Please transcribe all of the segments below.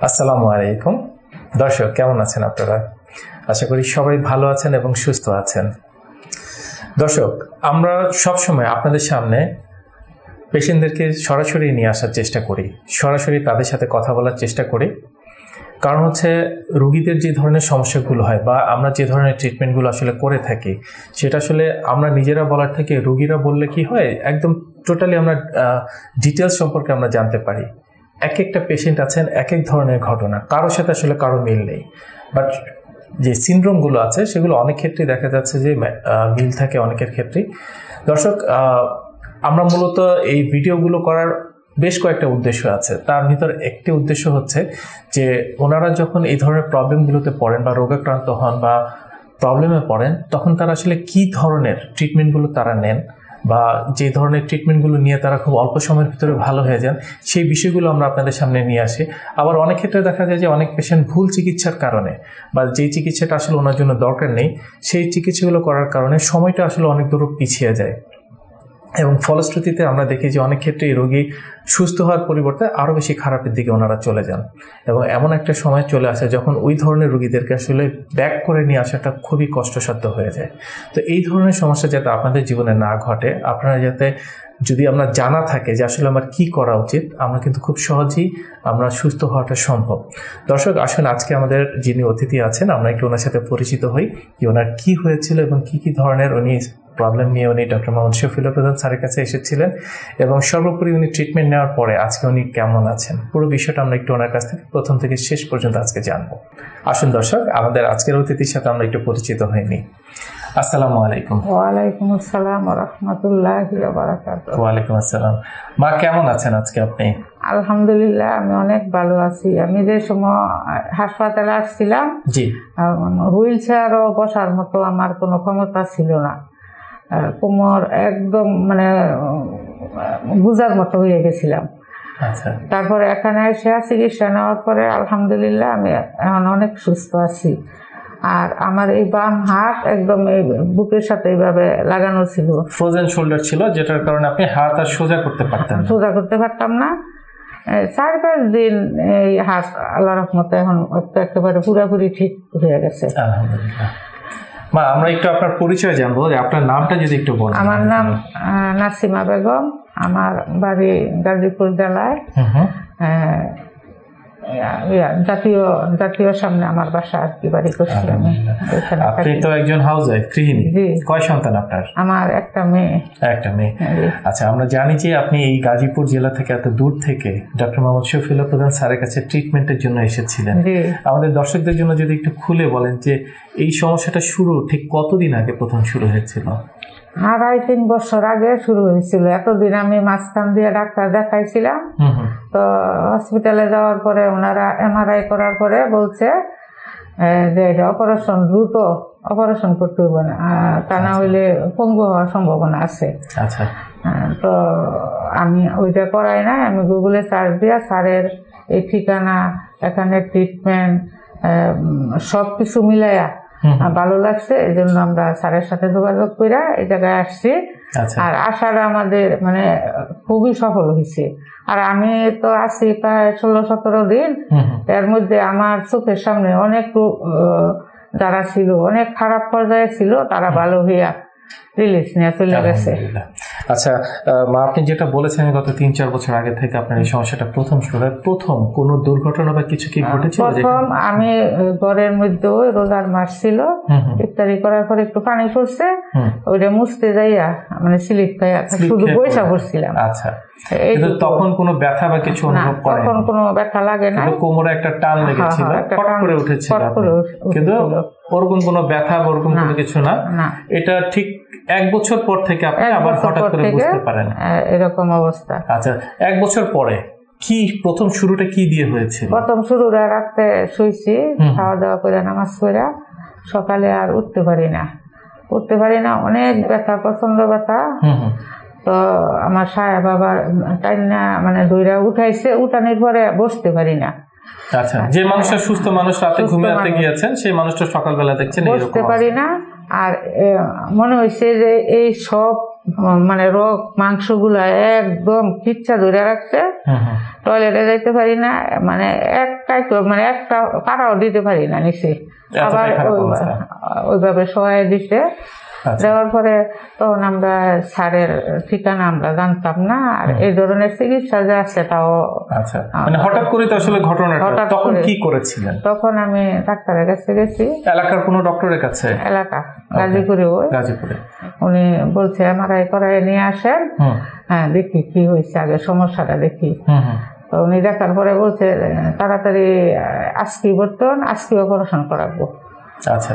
আসসালামু আলাইকুম। দর্শক, কেমন আছেন আপনারা? আশা করি সবাই ভালো আছেন এবং সুস্থ আছেন। দর্শক, আমরা সবসময় আপনাদের সামনে পেশেন্টদেরকে সরাসরি নিয়ে আসার চেষ্টা করি। সরাসরি তাদের সাথে কথা বলার চেষ্টা করি। কারণ হচ্ছে, রুগীদের যে ধরনের সমস্যাগুলো হয় বা আমরা যে ধরনের ট্রিটমেন্টগুলো আসলে করে থাকি, সেটা আসলে আমরা নিজেরা বলার থেকে রুগীরা বললে কি হয়, একদম টোটালি আমরা ডিটেলস সম্পর্কে আমরা জানতে পারি। এক একটা পেশেন্ট আছেন এক এক ধরনের ঘটনা। কারোর সাথে আসলে কারও মিল নেই। বাট যে সিনড্রোমগুলো আছে, সেগুলো অনেক ক্ষেত্রে দেখা যাচ্ছে যে মিল থাকে অনেকের ক্ষেত্রে দর্শক আমরা মূলত এই ভিডিওগুলো করার বেশ কয়েকটা উদ্দেশ্য আছে। তার ভিতর একটি উদ্দেশ্য হচ্ছে যে, ওনারা যখন এই ধরনের প্রবলেমগুলোতে পড়েন বা রোগাক্রান্ত হন বা প্রবলেমে পড়েন, তখন তারা আসলে কি ধরনের ট্রিটমেন্টগুলো তারা নেন বা যে ধরনের ট্রিটমেন্টগুলো নিয়ে তারা খুব অল্প সময়ের ভিতরে ভালো হয়ে যান, সেই বিষয়গুলো আমরা আপনাদের সামনে নিয়ে আসি। আবার অনেক ক্ষেত্রে দেখা যায় যে অনেক পেশেন্ট ভুল চিকিৎসার কারণে বা যে চিকিৎসাটা আসলে ওনার জন্য দরকার নেই, সেই চিকিৎসাগুলো করার কারণে সময়টা আসলে অনেক দূর পিছিয়ে যায়। এবং ফলশ্রুতিতে আমরা দেখি যে অনেক ক্ষেত্রে রোগী সুস্থ হওয়ার পরিবর্তে আরও বেশি খারাপের দিকে ওনারা চলে যান। এবং এমন একটা সময় চলে আসে যখন ওই ধরনের রোগীদেরকে আসলে ব্যাক করে নিয়ে আসাটা খুবই কষ্টসাধ্য হয়ে যায়। তো এই ধরনের সমস্যা যাতে আপনাদের জীবনে না ঘটে, আপনারা যাতে যদি আমরা জানা থাকে যে আসলে আমার কি করা উচিত, আমরা কিন্তু খুব সহজেই আমরা সুস্থ হওয়াটা সম্ভব। দর্শক, আসুন আজকে আমাদের যিনি অতিথি আছেন, আমরা একটু ওনার সাথে পরিচিত হই, কি ওনার কি হয়েছিল এবং কি কি ধরনের উনি প্রবলেম নিয়ে উনি ডক্টর মোহাম্মদ শফিউল্লাহ প্রধান স্যারের কাছে এসেছিলেন এবং সর্বোপরি উনি ট্রিটমেন্ট নেওয়ার পরে আজকে উনি কেমন আছেন? পুরো বিষয়টা আমরা একটু ওনার কাছ থেকে প্রথম থেকে শেষ পর্যন্ত আজকে জানব। আসুন দর্শক আমাদের আজকের অতিথির সাথে আমরা একটু পরিচিত হইনি আসসালামু আলাইকুম। ওয়ালাইকুম আসসালাম রহমতুল্লাহ বারাকাত ওয়ালাইকুম আসসালাম। মা কেমন আছেন আজকে আপনি? আলহামদুলিল্লাহ আমি অনেক ভালো আছি। আমি যে সময় হাসপাতালে আসছিলাম জি। হুইল চেয়ারও বসার মতো আমার কোনো ক্ষমতা ছিল না। কোমর একদম মানে বুঝার মতো হয়ে গেছিলাম। আচ্ছা। তারপরে এখানে এসে চিকিৎসা নেওয়ার পরে আলহামদুলিল্লাহ আমি এখন অনেক সুস্থ আছি। আর আমার এই বাম হাত একদম এই বুকের সাথে এইভাবে লাগানো ছিল। ফ্রোজেন শোল্ডার ছিল যেটার কারণে আপনি হাত আর সোজা করতে পারতেন সোজা করতে পারতাম না। চার পাঁচ দিন এই হাত আল্লাহ রহমতে এখন একেবারে পুরোপুরি ঠিক হয়ে গেছে। আলহামদুলিল্লাহ। মা আমরা একটু আপনার পরিচয় জানব যে আপনার নামটা যদি একটু বলেন। আমার নাম নাসিমা বেগম আমার বাড়ি গাজীপুর জেলায়। জাতীয় জাতীয় সামনে আমার বাসা আর কি বাড়ি করছি আমি। আপনি তো একজন হাউস ওয়াইফ গৃহিণী কয় সন্তান আপনার? আমার একটা মেয়ে। একটা মেয়ে। আচ্ছা আমরা জানি যে আপনি এই গাজীপুর জেলা থেকে এত দূর থেকে ডক্টর মোহাম্মদ শফিউল্লাহ প্রধান স্যারের কাছে ট্রিটমেন্টের জন্য এসেছিলেন। আমাদের দর্শকদের জন্য যদি একটু খুলে বলেন যে এই সমস্যাটা শুরু ঠিক কতদিন আগে প্রথম শুরু হয়েছিল? আড়াই তিন বছর আগে শুরু হয়েছিল। এতদিন আমি মাঝখান দিয়ে ডাক্তার দেখাইছিলাম। তো হসপিটালে যাওয়ার পরে ওনারা এমআরআই করার পরে বলছে যে এটা অপারেশন দ্রুত অপারেশন করতে হবে না। তা না হইলে পঙ্গু হওয়ার সম্ভাবনা আছে। আচ্ছা। তো আমি ওইটা করাই না আমি গুগলে সার্চ দিয়া স্যারের এই ঠিকানা এখানে ট্রিটমেন্ট সব কিছু মিলাইয়া ভালো লাগছে এই জন্য আমরা স্যারের সাথে যোগাযোগ করে এই জায়গায় আসছি। আচ্ছা। আর আসার আমাদের মানে খুবই সফল হয়েছে আর আমি তো আছি প্রায় ষোলো সতেরো দিন। এর মধ্যে আমার চোখের সামনে অনেক যারা ছিল অনেক খারাপ পর্যায়ে ছিল তারা ভালো হইয়া রিলিজ নিয়ে চলে গেছে। আচ্ছা মা আপনি যেটা বলেছেন গত তিন চার বছর আগে থেকে আপনার এই সমস্যাটা প্রথম শুরু হয় প্রথম কোনো দুর্ঘটনা বা কিছু কি ঘটেছিল প্রথম আমি ঘরের মধ্যে ওই রোজার মাস ছিল। হুম হুম। ইফতারি করার পর একটু পানি পড়ছে। ওইটা মুছতে যাইয়া মানে স্লিপ খাইয়া শুধু পয়সা পড়ছিলাম আচ্ছা। কিন্তু। তখন কোনো ব্যথা বা কিছু অনুভব করেন তখন কোনো ব্যথা লাগে না কোমরে একটা টান লেগেছিল। টান- করে উঠেছিল করে কিন্তু ওরকম কোনো ব্যথা বা ওরকম কোনো কিছু না। এটা ঠিক এক বছর পর থেকে আপনি আবার হঠাৎ করে বুঝতে পারেন। এরকম অবস্থা। আচ্ছা এক বছর পরে কি প্রথম শুরুটা কি দিয়ে হয়েছিল? প্রথম শুরুটা রাত্রে শুইছি হুম। খাওয়া দাওয়া করে নামাজ পড়া। সকালে আর উঠতে পারি না। উঠতে পারি না অনেক ব্যথা প্রচণ্ড ব্যথা। তো আমার সায়া বাবা তাই না মানে দুইরা উঠাইছে উঠানোর পরে বসতে পারি না। আচ্ছা যে মানুষটা সুস্থ মানুষ রাতে ঘুমিয়ে গিয়েছেন সেই মানুষটা সকালবেলা দেখছেন বসতে পারি না আর মনে হয়েছে যে এই সব মানে রোগ মাংসগুলা একদম কিচ্ছা ধরে রাখছে। টয়লেটে যাইতে পারি না মানে এক কাইতো মানে একটা পাড়াও দিতে পারি না নিচে। আবার ওইভাবে সহায় দিছে। দেওয়ার পরে তখন আমরা স্যারের ঠিকানা আমরা জানতাম না আর এই ধরনের চিকিৎসা যে আছে তাও আচ্ছা। মানে হঠাৎ করে তো আসলে হঠাৎ তখন কি করেছিলেন? তখন আমি ডাক্তারের কাছে গেছি। এলাকার কোনো ডক্টরের কাছে? এলাকা গাজীপুরে ওই। গাজীপুরে। উনি বলছে এমআরআই করায় নিয়ে আসেন। হ্যাঁ দেখি কি হয়েছে আগে সমস্যাটা দেখি। তো উনি দেখার পরে বলছে তাড়াতাড়ি আজকে বর্তমান আজকে অপারেশন করাবো। আচ্ছা।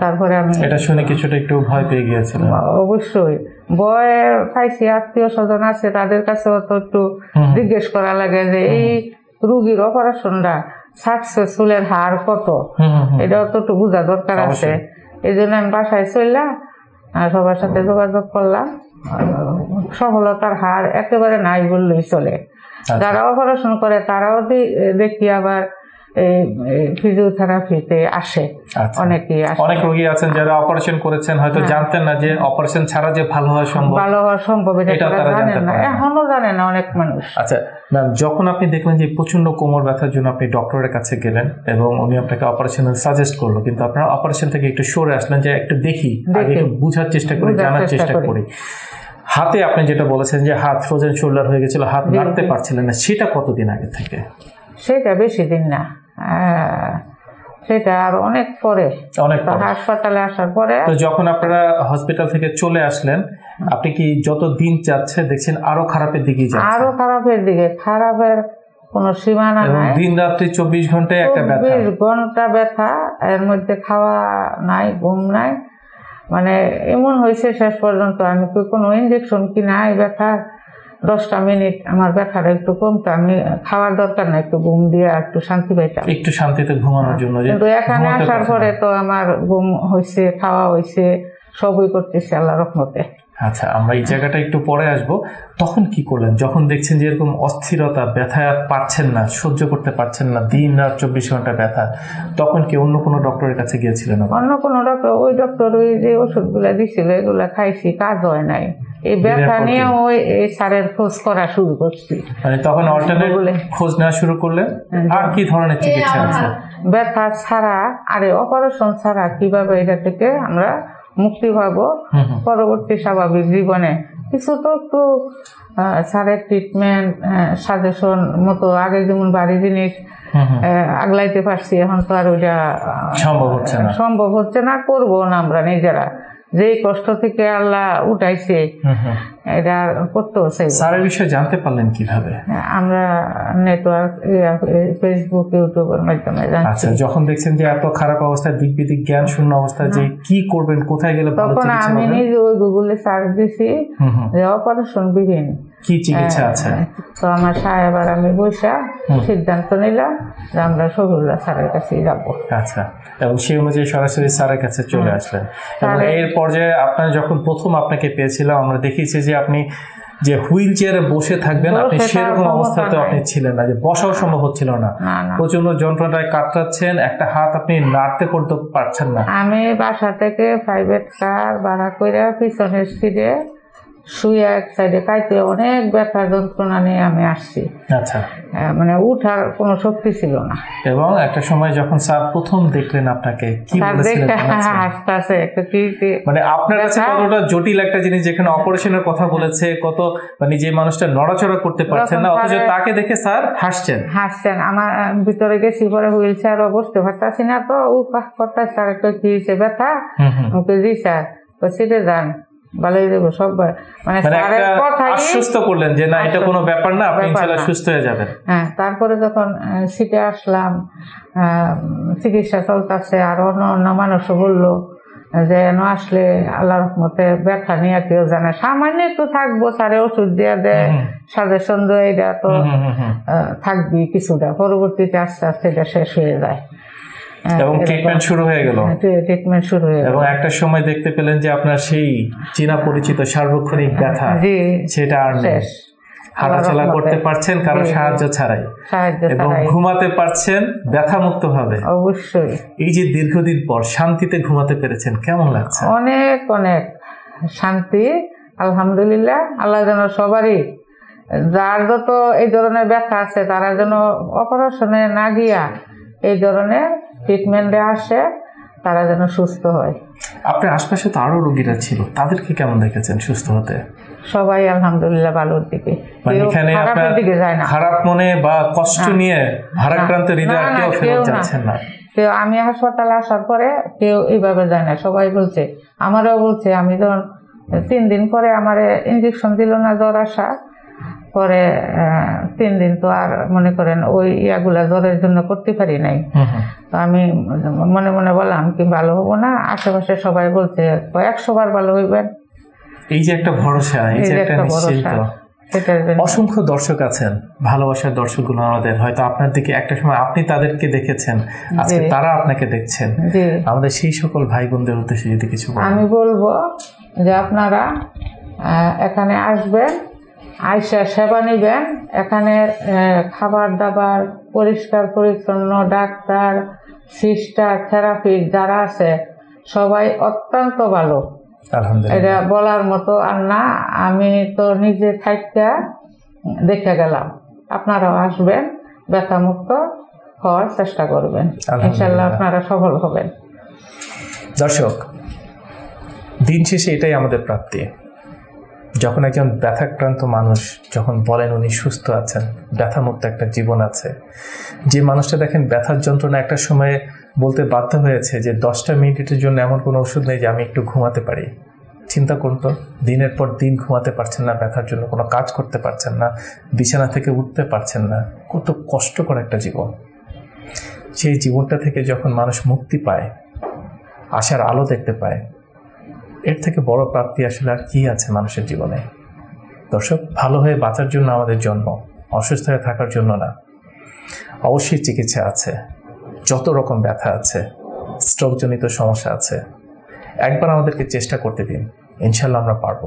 তারপরে আমি এটা শুনে কিছুটা একটু ভয় পেয়ে গিয়েছিলেন অবশ্যই। বয়ে পাইছি আত্মীয় স্বজন আছে তাদের কাছে অত একটু। জিজ্ঞেস করা লাগে যে এই রুগীর অপারেশনটা সাকসেসফুলের হার কত? এটা হুম হুম। এটাও তো একটু বোঝা দরকার আছে। এই জন্য আমি বাসায় চললাম আর সবার সাথে যোগাযোগ করলাম। সফলতার হার একেবারে নাই বললেই চলে। আচ্ছা। যারা অপারেশন করে তারাও দেখি আবার এই ফিজিওথেরাপিতে আসে। আচ্ছা। অনেকেই অনেক রোগী আছেন যারা অপারেশন করেছেন হয়তো হ্যাঁ। জানতেন না যে অপারেশন ছাড়া যে ভালো হওয়া সম্ভব ভালো হওয়া সম্ভব এটা তারা জানেন না। এখনও জানে না অনেক মানুষ। আচ্ছা ম্যাম যখন আপনি দেখলেন যে প্রচণ্ড কোমর ব্যথার জন্য আপনি ডক্টরের কাছে গেলেন এবং উনি আপনাকে অপারেশনের সাজেস্ট করল কিন্তু আপনারা অপারেশন থেকে একটু সরে আসলেন যে একটু দেখি আগে একটু বুঝার চেষ্টা করি জানার চেষ্টা করি। হাতে আপনি যেটা বলেছেন যে হাত ফ্রোজেন শোল্ডার হয়ে গেছিল হাত নাড়তে পারছিলেন না সেটা কতদিন আগে থেকে? সেটা বেশি দিন না। সেটা আর অনেক পরে। অনেক হাসপাতালে আসার পরে তো যখন আপনারা হসপিটাল থেকে চলে আসলেন আপনি কি যত দিন যাচ্ছে দেখছেন আরও খারাপের দিকেই যাচ্ছে? আরও খারাপের দিকে। খারাপের কোনো সীমানা নাই। দিন রাত্রি চব্বিশ ঘন্টায় একটা ব্যথা। চব্বিশ ঘণ্টা ব্যথা এর মধ্যে খাওয়া নাই ঘুম নাই। মানে এমন হয়েছে শেষ পর্যন্ত। আমি কি কোনো ইঞ্জেকশন কি নাই ব্যথার? দশটা মিনিট আমার ব্যথাটা একটু কমতো আমি খাওয়ার দরকার না একটু ঘুম দিয়ে একটু শান্তি পাইতাম। একটু শান্তিতে ঘুমানোর জন্য কিন্তু এখানে আসার পরে তো আমার ঘুম হয়েছে খাওয়া হয়েছে সবই করতেছে আল্লাহ রহমতে। আচ্ছা আমরা এই জায়গাটা একটু পরে আসব। তখন কি করলেন? যখন দেখছেন যে এরকম অস্থিরতা ব্যথা আর পারছেন না সহ্য করতে পারছেন না দিন রাত চব্বিশ ঘণ্টা ব্যথা তখন কি অন্য কোনো ডক্টরের কাছে গিয়েছিলেন? অন্য কোনো ডক্টর ওই ডক্টর ওই যে ওষুধগুলো দিছিল এগুলো খাইছি কাজ হয় নাই। এই ব্যথা নিয়ে ওই এই স্যারের খোঁজ করা শুরু করছি। মানে তখন অল্টারনেট বলে। খোঁজ নেওয়া শুরু করলেন। আর কি ধরনের চিকিৎসা আছে? ব্যথা ছাড়া আরে অপারেশন ছাড়া কীভাবে এটা থেকে আমরা মুক্তি পাবো। পরবর্তী স্বাভাবিক জীবনে। কিছু তো একটু আহ, স্যারের ট্রিটমেন্ট সাজেশন মতো আগে যেমন বাড়ি জিনিস আগলাইতে পারছি এখন তো আর ওইটা সম্ভব হচ্ছে না। সম্ভব হচ্ছে না করব না আমরা নিজেরা। যেই কষ্ট থেকে আল্লাহ উঠাইছে। এটা করতে হচ্ছে স্যারের বিষয়ে জানতে পারলেন কীভাবে আমরা নেটওয়ার্ক ফেসবুক ইউটিউবের মাধ্যমে আচ্ছা যখন দেখছেন যে এত খারাপ অবস্থা দিক বিদিক জ্ঞান শূন্য অবস্থা যে কি করবেন কোথায় গেলে তখন আমি নিজে ওই গুগলে সার্চ দিছি। যে অপারেশন বিহীন কি চিকিৎসা হ্যাঁ। আছে তো আমার সাহেব আর আমি বৈশা সিদ্ধান্ত নিলাম যে আমরা শহীদুল্লাহ স্যারের কাছেই যাব। আচ্ছা এবং সেই অনুযায়ী সরাসরি স্যারের কাছে চলে আসলেন। এবং এর পর্যায়ে আপনার যখন প্রথম আপনাকে পেয়েছিলাম আমরা দেখিয়েছি যে আপনি যে হুইল চেয়ারে বসে থাকবেন আপনি সেরকম অবস্থাতে আপনি ছিলেন না যে বসাও সম্ভব হচ্ছিল না। প্রচণ্ড যন্ত্রণায় কাতরাচ্ছেন একটা হাত আপনি নাড়তে করতে পারছেন না। আমি বাসা থেকে প্রাইভেট কার ভাড়া করে পিছনের সিটে শুয়ে এক সাইডে কাইতে অনেক ব্যথা যন্ত্রণা নিয়ে আমি আসছি। আচ্ছা। মানে উঠার কোনো শক্তি ছিল না। এবং একটা সময় যখন স্যার প্রথম দেখলেন আপনাকে কি মনে আপনার কাছে কতটা জটিল একটা জিনিস যেখানে অপারেশনের কথা বলেছে কত মানে যে মানুষটা নড়াচড়া করতে পারছেন না অথচ তাকে দেখে স্যার হাসছেন। হাসছেন। আমার ভিতরে গেছি পরে হুইল চেয়ারও বসতে পারতাছি না তো উ কাহ করতে স্যার একটা কি হয়েছে ব্যথা। ওকে জি স্যার। তো সিটে যান। ভালোই দেবো সব মানে মানে স্যারের কথাই আশ্বস্ত করলেন যে না এটা কোনো ব্যাপার না আপনি সুস্থ হয়ে যাবেন। হ্যাঁ তারপরে যখন সিটে আসলাম চিকিৎসা চলতেছে আর অন্য অন্য মানুষও বলল যে এন আসলে আল্লাহ রহমতে ব্যথা নিয়ে কেউ জানে। সামান্য একটু থাকব স্যারে ওষুধ দিয়ে দেয় সাজেশন দেয় এটা তো থাকবি কিছুটা। পরবর্তীতে আস্তে আস্তে এটা শেষ হয়ে যায়। এবং ট্রিটমেন্ট শুরু হয়ে গেল। ট্রিটমেন্ট শুরু হয়ে গেল। এবং একটা সময় দেখতে পেলেন যে আপনার সেই চেনা পরিচিত সার্বক্ষণিক ব্যথা সেটা আর নেই। হাঁটাচলা করতে পারছেন কারও। সাহায্য ছাড়াই। এবং ঘুমাতে পারছেন ব্যথা মুক্ত ভাবে। অবশ্যই। এই যে দীর্ঘদিন পর শান্তিতে ঘুমাতে পেরেছেন কেমন লাগছে? অনেক অনেক শান্তি আলহামদুলিল্লাহ। আল্লাহ যেন সবারই যার যত এই ধরনের ব্যথা আছে তারা যেন অপারেশনে না গিয়া এই ধরনের ট্রিটমেন্টে আসে তারা যেন সুস্থ হয়। আপনার আশপাশে তো আরও রোগীরা ছিল। তাদেরকে কেমন দেখেছেন সুস্থ হতে? সবাই আলহামদুলিল্লাহ ভালোর দিকে। মানে এখানে আপনার খারাপ মনে বা কষ্ট নিয়ে ভারাক্রান্ত হৃদয় কেউ কেউ ফেরত যাচ্ছেন না। কেউ আমি হাসপাতালে আসার পরে কেউ এইভাবে যায় না। সবাই বলছে আমারও বলছে আমি যখন তিন দিন পরে আমার ইঞ্জেকশন দিল না জ্বর আসা। পরে তিন দিন তো আর মনে করেন ওই ইয়াগুলা জ্বরের জন্য করতে পারি নাই। তো আমি মনে মনে বললাম কি ভালো হব না? আশেপাশে সবাই বলছে কয়েকশো বার ভালো হইবেন। এই যে একটা ভরসা এই যে একটা জন্য। অসংখ্য দর্শক আছেন ভালোবাসার দর্শকগুলো আমাদের। হয়তো আপনার দিকে একটা সময় আপনি তাদেরকে দেখেছেন আজকে তারা আপনাকে দেখছেন। আমাদের সেই সকল ভাই বোনদের উদ্দেশ্যে যদি কিছু আমি বলব যে আপনারা এখানে আসবেন আইসা সেবা নেবেন। এখানে খাবার দাবার পরিষ্কার পরিচ্ছন্ন ডাক্তার সিস্টার থেরাপির যারা আছে সবাই অত্যন্ত ভালো। এটা বলার মতো আর না আমি তো নিজে থাকতে দেখে গেলাম। আপনারাও আসবেন ব্যথামুক্ত হওয়ার চেষ্টা করবেন। ইনশাল্লাহ আপনারা সফল হবেন। দর্শক দিন শেষে এটাই আমাদের প্রাপ্তি। যখন একজন ব্যথাক্রান্ত মানুষ যখন বলেন উনি সুস্থ আছেন, ব্যথামুক্ত একটা জীবন আছে, যে মানুষটা দেখেন ব্যথার যন্ত্রণা একটা সময়ে বলতে বাধ্য হয়েছে যে দশটা মিনিটের জন্য এমন কোনো ওষুধ নেই যে আমি একটু ঘুমাতে পারি। চিন্তা করুন তো, দিনের পর দিন ঘুমাতে পারছেন না, ব্যথার জন্য কোনো কাজ করতে পারছেন না, বিছানা থেকে উঠতে পারছেন না, কত কষ্টকর একটা জীবন। সেই জীবনটা থেকে যখন মানুষ মুক্তি পায়, আশার আলো দেখতে পায় এর থেকে বড় প্রাপ্তি আসলে আর কি আছে মানুষের জীবনে? দর্শক, ভালো হয়ে বাঁচার জন্য আমাদের জন্ম, অসুস্থ হয়ে থাকার জন্য না। অবশ্যই চিকিৎসা আছে, যত রকম ব্যথা আছে স্ট্রোকজনিত সমস্যা আছে, একবার আমাদেরকে চেষ্টা করতে দিন ইনশাল্লাহ আমরা পারব।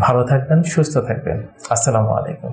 ভালো থাকবেন, সুস্থ থাকবেন। আসসালামু আলাইকুম।